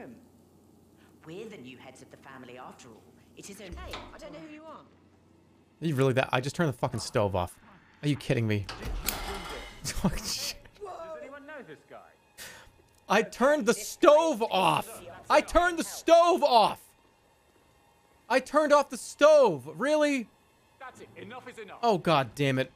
welcome. We're the new heads of the family after all. It is only- Hey, I don't know who you are. Are you really that? I just turned the fucking stove off. Are you kidding me? Shit. Does anyone know this guy? I turned the stove off. I turned the stove off. I turned off the stove. Really? That's it. Enough is enough. Oh god damn it.